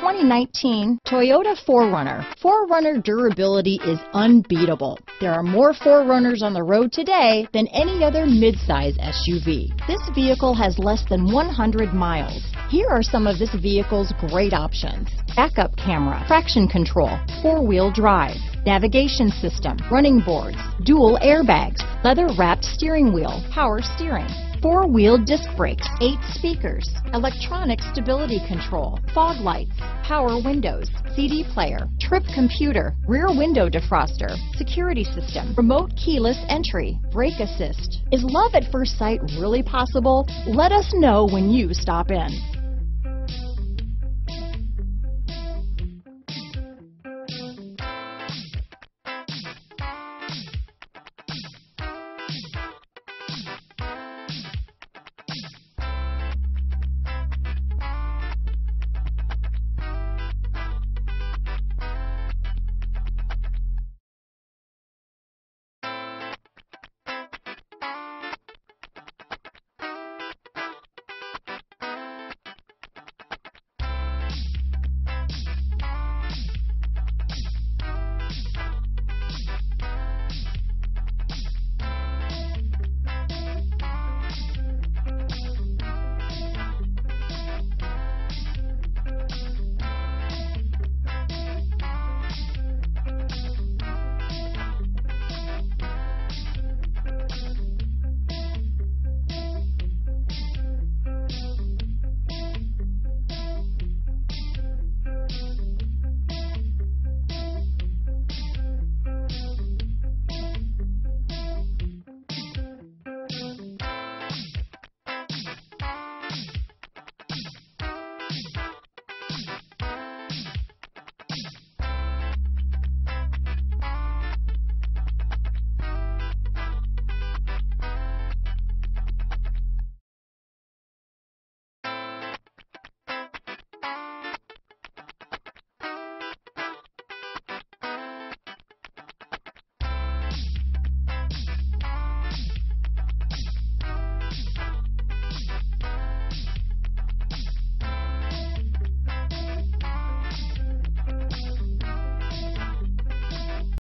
2019 Toyota 4Runner. 4Runner durability is unbeatable. There are more 4Runners on the road today than any other midsize SUV. This vehicle has less than 100 miles. Here are some of this vehicle's great options. Backup camera, traction control, four-wheel drive, navigation system, running boards, dual airbags, leather wrapped steering wheel, power steering, four-wheel disc brakes, eight speakers, electronic stability control, fog lights, power windows, CD player, trip computer, rear window defroster, security system, remote keyless entry, brake assist. Is love at first sight really possible? Let us know when you stop in.